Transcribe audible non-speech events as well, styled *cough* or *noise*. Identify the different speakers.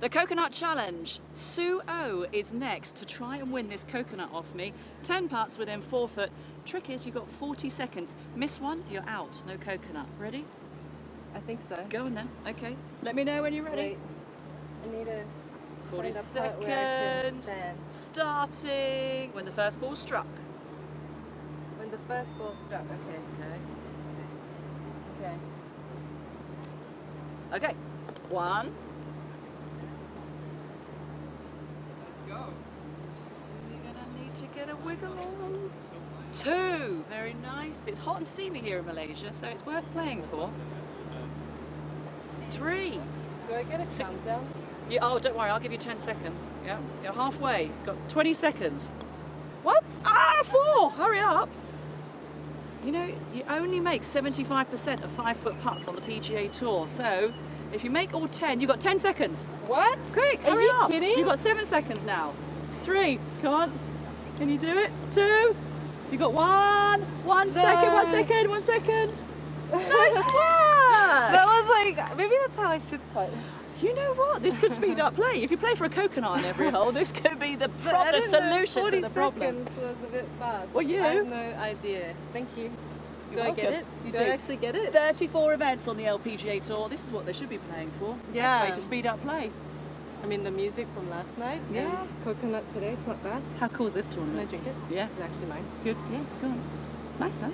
Speaker 1: The Coconut Challenge. Sue O is next to try and win this coconut off me. 10 putts within four foot. Trick is you've got 40 seconds. Miss one, you're out. No coconut. Ready?
Speaker 2: I think so.
Speaker 1: Go on then. Okay. Let me know when you're ready.
Speaker 2: Wait. I need a
Speaker 1: 40
Speaker 2: find a part where I can
Speaker 1: seconds. Starting when the first ball struck.
Speaker 2: when the first ball struck. Okay.
Speaker 1: Okay.
Speaker 2: Okay.
Speaker 1: Okay. One. So you're gonna need to get a wiggle on. Two. Very nice. It's hot and steamy here in Malaysia, so it's worth playing for. Three.
Speaker 2: Do I get a countdown?
Speaker 1: Yeah, oh, don't worry, I'll give you 10 seconds. Yeah, you're halfway. Got 20 seconds.
Speaker 2: What?
Speaker 1: Ah, four! Hurry up! You know, you only make 75% of five foot putts on the PGA Tour, so if you make all 10, you've got 10 seconds.
Speaker 2: What?
Speaker 1: Quick,
Speaker 2: Are
Speaker 1: hurry
Speaker 2: you
Speaker 1: up!
Speaker 2: kidding?
Speaker 1: You've got seven seconds now. Three, come on. Can you do it? Two. You've got one. One second, one
Speaker 2: No.
Speaker 1: second, one second. *laughs* Nice work!
Speaker 2: That was like maybe that's how I should play.
Speaker 1: You know what? This could speed up play. If you play for a coconut on every *laughs* hole, this could be the proper
Speaker 2: didn't know
Speaker 1: solution to the problem.
Speaker 2: 40 seconds was a bit fast.
Speaker 1: Well, you-
Speaker 2: I have no idea. Thank you. Do
Speaker 1: You're
Speaker 2: I get it?
Speaker 1: You
Speaker 2: do,
Speaker 1: do.
Speaker 2: I actually get it?
Speaker 1: 34 events on the LPGA Tour. This is what they should be playing for. That's the way
Speaker 2: Yeah.
Speaker 1: to speed up play.
Speaker 2: I mean the music from last night.
Speaker 1: Yeah.
Speaker 2: coconut today. It's not bad.
Speaker 1: How cool is this
Speaker 2: Can I
Speaker 1: tournament?
Speaker 2: drink it?
Speaker 1: Yeah,
Speaker 2: It's actually mine.
Speaker 1: good. Yeah, go on. Nice, huh?